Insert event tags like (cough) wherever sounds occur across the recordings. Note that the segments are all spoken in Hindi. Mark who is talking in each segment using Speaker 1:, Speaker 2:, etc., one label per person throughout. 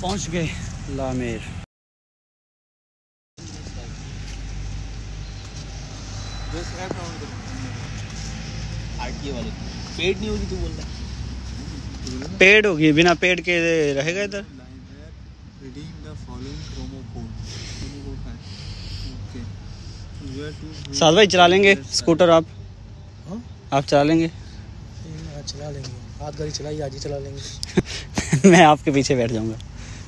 Speaker 1: पहुँच गए लामेर।
Speaker 2: पेड नहीं होगी तू बोल रहा?
Speaker 1: पेड़ होगी बिना पेड़ के रहेगा इधर?
Speaker 3: है
Speaker 1: साथ भाई चला लेंगे स्कूटर आप?
Speaker 4: हाँ?
Speaker 1: आप चला लेंगे?
Speaker 4: चला लेंगे। आज गाड़ी चलाई आज ही चला लेंगे। (laughs)
Speaker 1: मैं आपके पीछे बैठ जाऊँगा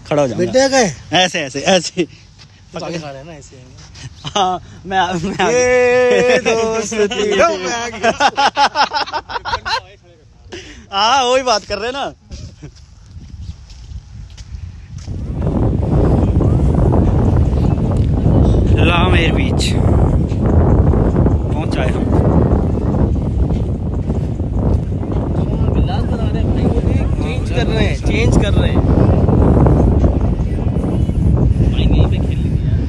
Speaker 1: खड़ा हो जाऊँगा।
Speaker 4: बेटे गए?
Speaker 1: ऐसे ऐसे ऐसे।
Speaker 4: तो हैं ना ऐसे
Speaker 1: हाँ मैं मैं
Speaker 4: ये दोस्ती। (laughs) (laughs)
Speaker 1: हाँ वही बात कर रहे ना। लामेर बीच। पहुँच आए हम
Speaker 2: बिंदास बना रहे हैं भाई वो देख चेंज कर रहे हैं चेंज कर रहे हैं भाई यहीं पे खेल लेंगे यार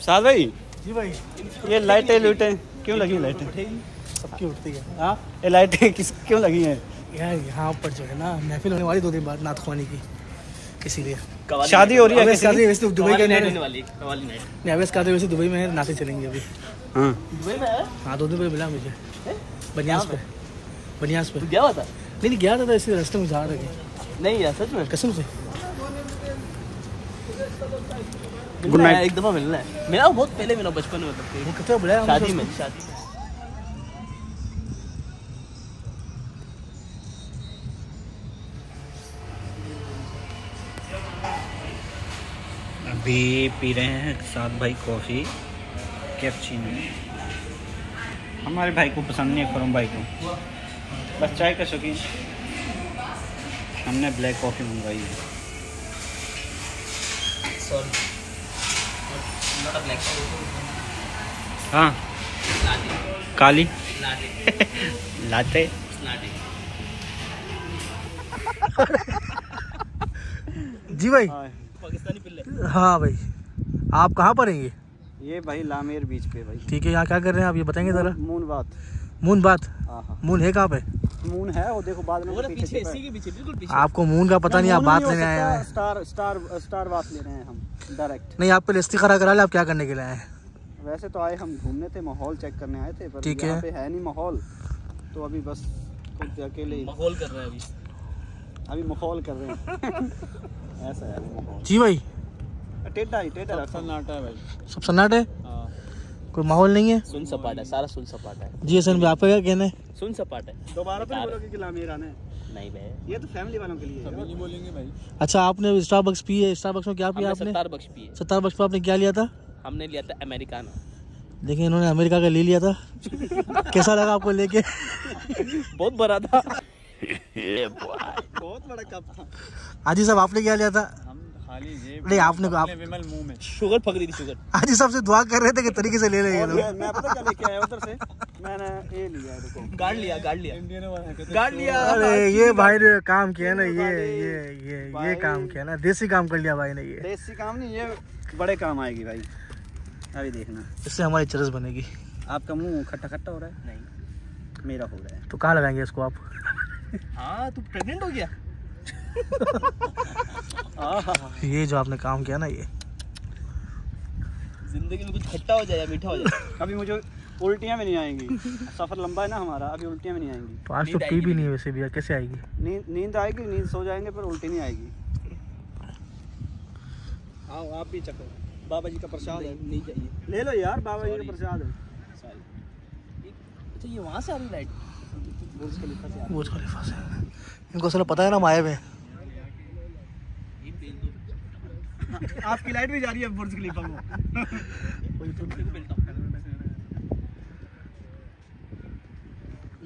Speaker 1: साथ भाई?
Speaker 4: जी भाई।
Speaker 1: ये लाइटें लुटें क्यों लगी लाइटें?
Speaker 4: सबकी उठती है।
Speaker 1: हाँ? ये लाइटें किस क्यों लगी हैं?
Speaker 4: यार यहाँ पर जो है ना महफिल होने वाली दो दिन बाद नाथ खुआनी की इसीलिए।
Speaker 1: शादी हो रही है की?
Speaker 4: वैसे तो दुबई के
Speaker 2: नाइट वाली कवाली नाइट
Speaker 4: नहीं अवैस कादरी वैसे दुबई में है नाते चलेंगे अभी।
Speaker 1: हाँ।
Speaker 2: दुबई में? है
Speaker 4: दो दिन पहले मिला मुझे। बनियास पे। बनियास पे।
Speaker 2: तू गया हुआ था?
Speaker 4: नहीं नहीं गया था तो ऐसे रास्ते में जा रहे थे।
Speaker 2: नहीं यार सच में?
Speaker 4: कसम से।
Speaker 1: night.
Speaker 2: है एक दफ़ा मिलना है। मिला बहुत पहले मिला बचपन में मतलब
Speaker 4: वो कितना बुलाया हमने
Speaker 2: शादी में शादी। में
Speaker 1: अभी पी रहे हैं साथ भाई कॉफ़ी कैप्चिनो। हमारे भाई को पसंद नहीं है खुरम भाई को। बस चाय का शौकीन। हमने ब्लैक कॉफ़ी मंगवाई है।
Speaker 2: सॉरी नॉट अ ब्लैक
Speaker 1: हाँ। काली। लाते (laughs)
Speaker 4: जी भाई।
Speaker 2: पाकिस्तानी पिल्ले।
Speaker 4: हाँ भाई। आप कहाँ पर हैं ये?
Speaker 1: ये भाई लामेर बीच पे भाई।
Speaker 4: ठीक है यहाँ क्या कर रहे हैं आप? ये बताएँगे ज़रा।
Speaker 1: मून बात।
Speaker 4: मून बात।
Speaker 1: हाँ हाँ।
Speaker 4: मून है कहाँ पे?
Speaker 1: मून है वो देखो बाद में
Speaker 2: पीछे इसी के पीछे बिल्कुल पीछे।
Speaker 4: आपको मून का पता नहीं आप बात लेने आए हैं।
Speaker 1: स्टार स्टार स्टार बात ले रहे हैं हम डायरेक्ट
Speaker 4: नहीं आप पहले इस्ती खरा करा ले आप क्या करने के लिए आए हैं?
Speaker 1: वैसे तो आए हम घूमने थे माहौल चेक करने आए थे पर
Speaker 4: ठीक है।
Speaker 1: पे है नहीं माहौल तो अभी बस खुद अकेले ही।
Speaker 2: माहौल कर रहा है अभी।
Speaker 1: अभी माहौल कर रहे हैं। (laughs) ऐसा है। माहौल
Speaker 4: जी भाई।
Speaker 1: टेढ़ा ही टेढ़ा
Speaker 3: सन्नाटा है भाई।
Speaker 4: सब सन्नाटे?
Speaker 3: हाँ
Speaker 4: कोई माहौल नहीं है?
Speaker 2: सुन सपाट है सारा सुन सपाट है।
Speaker 4: जी हसन भाई आपका क्या कहना? है
Speaker 2: सुन सपाट है।
Speaker 1: दोबारा तो। बोलोगे कि लामेर आना है?
Speaker 2: नहीं
Speaker 1: ये तो फैमिली वालों के लिए है।
Speaker 3: बोलेंगे भाई।
Speaker 4: अच्छा आपने स्टारबक्स पी है? स्टारबक्स में क्या पिया आपने?
Speaker 2: सत्तार बख्श पिए
Speaker 4: सत्तार बक्स आपने क्या लिया था?
Speaker 2: हमने लिया था अमेरिकाना।
Speaker 4: लेकिन इन्होंने अमेरिका का ले लिया था। कैसा लगा आपको लेके?
Speaker 2: बहुत बड़ा था।
Speaker 1: बहुत बड़ा कप था।
Speaker 4: आजी साहब आपने क्या लिया था? नहीं, आपने- आप-
Speaker 3: विमल मुँह में।
Speaker 2: शुगर पक रही थी शुगर।
Speaker 4: आजी साहब से दुआ कर रहे थे कि तरीके से ले लेंगे
Speaker 1: और मैं मैं पता क्या लेके आया उधर से? मैंने ये लिया देखो
Speaker 2: गाड़ लिया गाड़ लिया।
Speaker 3: इंडियन वाला
Speaker 2: गाड़ लिया।
Speaker 4: अरे ये भाई ने काम किया ना ये ये ये ये काम किया ना। देसी काम कर लिया भाई ने ये।
Speaker 1: देसी काम नहीं ये बड़े काम आएगी भाई। अभी देखना।
Speaker 4: इससे हमारी चरस बनेगी।
Speaker 1: आपका मुँह खट्टा खट्टा हो रहा है? नहीं। मेरा हो रहा है।
Speaker 4: तो कहाँ लगाएँगे इसको आप?
Speaker 2: हाँ तू प्रेग्नेंट हो गया? (laughs)
Speaker 4: ये जो आपने काम किया ना ये।
Speaker 2: ज़िंदगी में कुछ खट्टा हो जाए या मीठा हो जाए
Speaker 1: अभी मुझे उल्टियाँ भी नहीं आएँगी। सफ़र लंबा है ना हमारा अभी उल्टियाँ भी नहीं आएँगी।
Speaker 4: तो आज तो पी भी नहीं वैसे भैया कैसे आएगी?
Speaker 1: नींद नींद आएगी नींद सो जाएँगे पर उल्टी नहीं आएगी। आओ आप भी चको बाबा जी का प्रसाद है
Speaker 2: नहीं चाहिए।
Speaker 1: ले लो यार बाबा जी का प्रसाद है।
Speaker 2: अच्छा ये वहाँ से आ रही लाइट?
Speaker 1: बुर्ज खलीफा से आ
Speaker 4: वो खलीफा से इनको असल पता है ना हैं।
Speaker 1: रही है। आपकी लाइट भी जा रही है बुर्ज खलीफा को।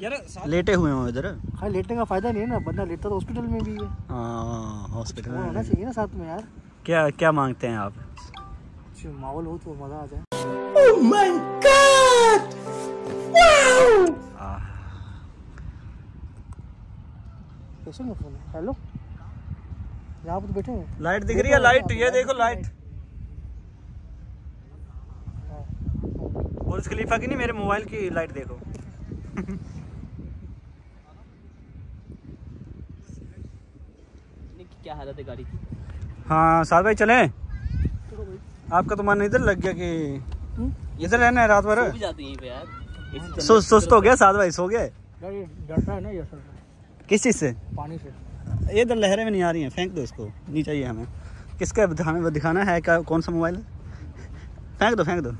Speaker 1: यार लेटे हुए हो इधर।
Speaker 4: हाँ लेटने का फ़ायदा नहीं है ना बंदा लेटता तो हॉस्पिटल में भी है।
Speaker 1: हाँ हॉस्पिटल
Speaker 4: वो होना चाहिए ना साथ में यार।
Speaker 1: क्या क्या मांगते हैं आप?
Speaker 4: माहौल हो तो मज़ा आ जाए।
Speaker 1: आह,
Speaker 4: कैसे में फ़ोन है हेलो यहाँ पे तो बैठे हैं
Speaker 1: लाइट दिख रही है लाइट ये देखो लाइट बुर्ज खलीफा की नहीं मेरे मोबाइल की लाइट देखो।
Speaker 2: क्या हालत है गाड़ी की?
Speaker 1: हाँ साथ भाई चलें? आपका तो मन इधर लग गया कि इधर रहना है रात भर।
Speaker 2: सो भी जाती हैं यहीं पे यार। AC चल
Speaker 1: सु, सुस्त हो गया साथ भाई सो गए?
Speaker 4: डरता है ना ये सर।
Speaker 1: किस चीज़ से
Speaker 4: पानी से
Speaker 1: ये इधर लहरें में नहीं आ रही हैं फेंक दो इसको नहीं चाहिए हमें किसका है? हमें दिखाना है क्या कौन सा मोबाइल फेंक दो फेंक दो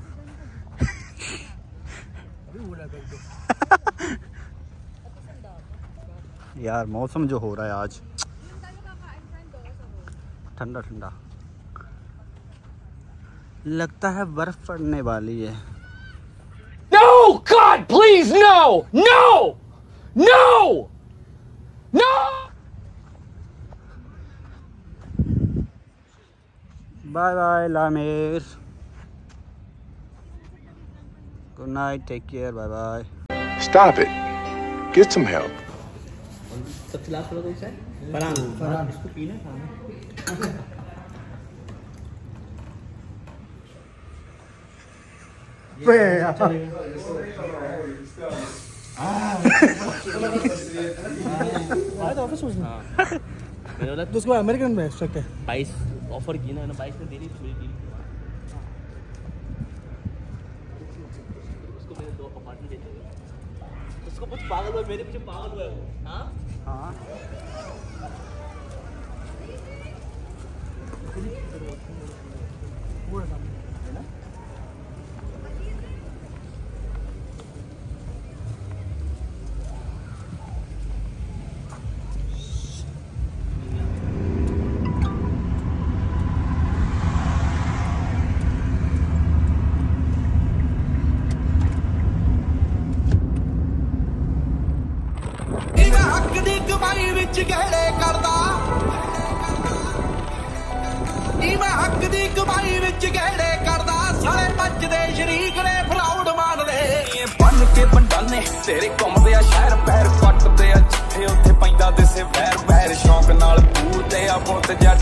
Speaker 1: यार मौसम जो हो रहा है आज ठंडा ठंडा लगता है बर्फ़ पड़ने वाली है
Speaker 5: No! God, please, no! No! No! No!
Speaker 1: Bye bye लामेर good night take care bye bye
Speaker 6: Stop it. Get some help.
Speaker 2: सबसे लास्ट वाला कौन सा है
Speaker 4: फरहान
Speaker 1: इसको पीना खाना
Speaker 4: आया था (laughs) ऑफ़िस में
Speaker 2: बोला (laughs)
Speaker 4: तो उसको अमेरिकन में एक्सट्रैक्ट है।
Speaker 2: बाईस ऑफ़र की ना बाईस में देनी थी मेरी उसको मैंने दो अपार्टमेंट दे दिए उसको कुछ पागल हुआ मेरे पीछे पागल हुआ है वो। हाँ?
Speaker 1: हाँ।
Speaker 4: वो है
Speaker 7: ਦੀ ਕਮਾਈ ਵਿੱਚ ਗਹਿੜੇ ਕਰਦਾ। ਇਹ ਮੈਂ ਹੱਕ ਦੀ ਕਮਾਈ ਵਿੱਚ ਗਹਿੜੇ ਕਰਦਾ। ਸਾਲੇ ਮੱਚਦੇ ਸ਼ਰੀਕ ਨੇ ਫਰਾਉਡ ਮਾਰਦੇ ਇਹ ਬੰਨ ਕੇ ਬੰਡਾਨੇ ਤੇਰੇ ਘੁੰਮਦੇ ਆ ਸ਼ਹਿਰ ਪੈਰ ਪੱਟਦੇ ਆ। ਜਿੱਥੇ ਉੱਥੇ ਪੈਂਦਾ ਦਿਸੇ ਵੈਰ ਵੈਰ ਸ਼ੌਂਕ ਨਾਲ ਪੂਰਦੇ ਆ ਪੁੱਤ ਜੱਟ।